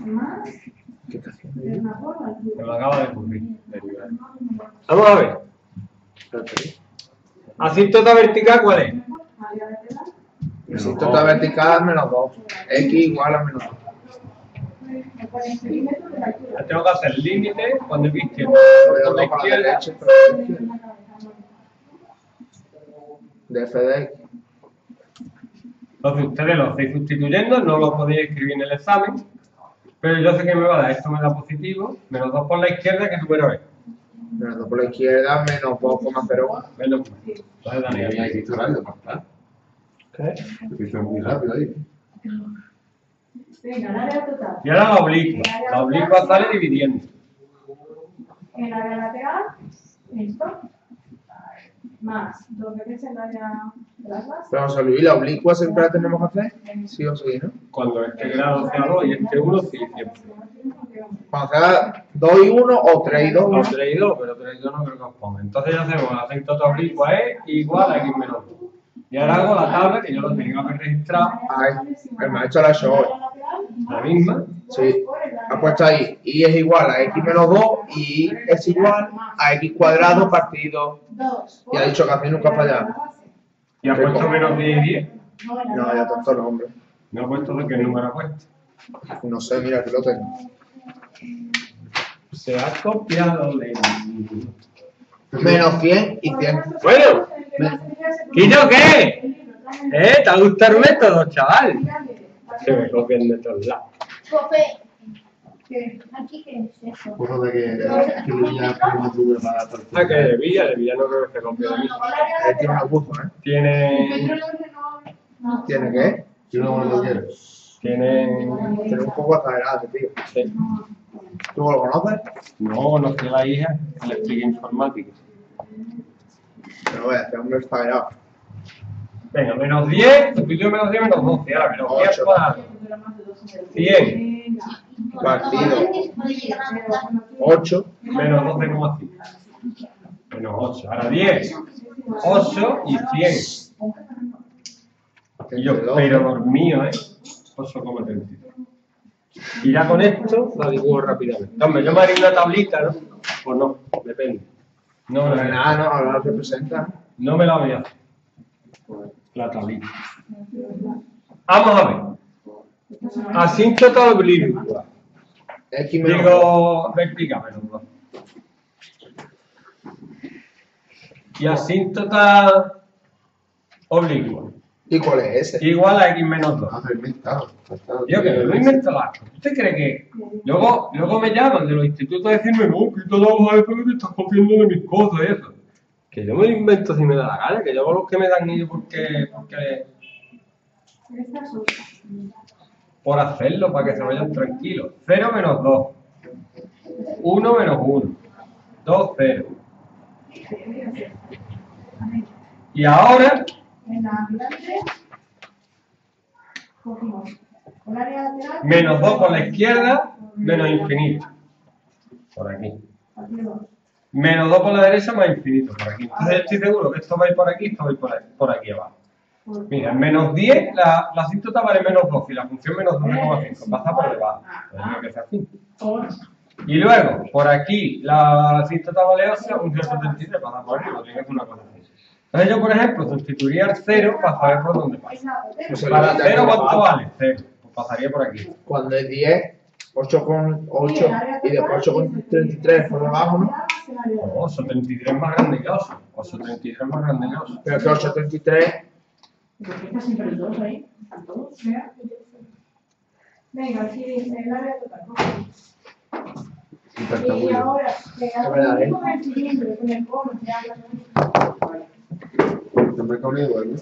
más. Se me acaba de ocurrir. Vamos a ver. Asíntota vertical, ¿cuál es? Asíntota vertical menos 2. X igual a menos 2. Me ponen perímetro de la altura. Tengo que hacer límite cuando es izquierda. Con la 2 para la izquierda. derecha y para la izquierda. En la cabeza, De f de x. Entonces ustedes lo estáis sustituyendo, no lo podéis escribir en el examen, pero yo sé que me va a dar, esto me da positivo, menos 2 por la izquierda, que número es? Menos 2 por la izquierda menos 2,01. Menos uno. Entonces Daniel, Ahí está rápido, papá. ¿Qué? Porque son muy rápido ahí. Venga, el área total. Y ahora la oblicua. La oblicua sale dividiendo. El área lateral, esto, más dos veces el área de las bases. Pero vamos a Luis, la oblicua siempre la tenemos que hacer. Sí o sí, ¿no? Cuando este grado sea 2 y este 1, sí, siempre. Cuando sea 2 y 1 o 3 y 2. Lo he traído, pero traído no creo que os ponga. Entonces ya hacemos la asíntota oblicua es igual a x menos 2. Y ahora hago la tabla que yo lo tenía que haber registrado, Ay, la ha hecho hoy. la misma. Sí. Ha puesto ahí y es igual a x menos 2 y es igual a x cuadrado partido. Y ha dicho que así nunca fallado. Y ha puesto menos 10 y 10. No, ya tonto no, hombre. No ha puesto de qué número ha puesto. No sé, mira, aquí lo tengo. Se ha copiado de Menos 100 y 100. Bueno, ¿y yo qué? ¿Eh? ¿Te ha gustado el método, chaval? Se me copian de todos lados. ¿Qué? Aquí qué es eso. Cosa de que que para Ah, que de Villa, de Villa no creo que se copie de mí. Tiene un abuso. Tiene. ¿Tiene qué? Si no, cuando quieres. Tiene. Tiene un poco exagerado, tío. sí. ¿Tú lo conoces? No, no sé la hija, le expliqué informática. Pero vaya, este hombre está exagerado. Venga, menos 10, sustituyo menos 10, menos 12. Ahora, menos 10 Ocho. cuadrado. 100 Partido 8 menos 12,5. Menos 8. Ahora 10, 8 y 100. Yo, pero dormido, ¿eh? 8,33. Y ya con esto la dibujo rápidamente. Hombre, yo me haría una tablita, ¿no? Pues no, depende. No, No, no, nada, no, ahora representa. no me la voy a hacer. La tablita. Vamos a ver. Asíntota menos Digo, 2. Y asíntota oblicua. ¿Y cuál es ese? Igual a x menos 2. Ah, pero inventado. inventado. Yo que me lo invento cosas. ¿Usted cree que luego, luego me llaman de los institutos a decirme, no, quita la hoja esa que te estás copiando de mis cosas y eso? Que yo me lo invento si me da la gana, que yo hago los que me dan ellos porque, porque por hacerlo, para que se vayan tranquilos. 0 menos 2. 1 menos 1. 2, 0. Y ahora, En la cogimos el área lateral. menos 2 por la izquierda, menos infinito. Por aquí. Menos 2 por la derecha, más infinito por aquí. Entonces estoy seguro que esto va a ir por aquí, esto va a ir por aquí, por aquí abajo. Mira, en menos 10, la, la asíntota vale menos 2 y la función menos 12,5. Pasa por debajo. Que. Y luego, por aquí, la asíntota vale 8, la función 73 pasa por arriba. Tiene que ser una cosa. Entonces yo, por ejemplo, sustituiría el 0 para saber por dónde pasa. Pues Para el- 0, ¿cuánto vale? 0. Pues pasaría por aquí. Cuando es 10, 8 con 8 y después 8 con 33 por debajo, ¿no? Oh, 833 más grande que 8. 833 más grande que 8. Pero que 8, 33, Está siempre el dos ahí. Están todos. Venga, aquí dice el área total. Y ahora, ¿eh? con el cilindro, con el cono, que habla Te me comido, ¿no?